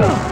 Ugh.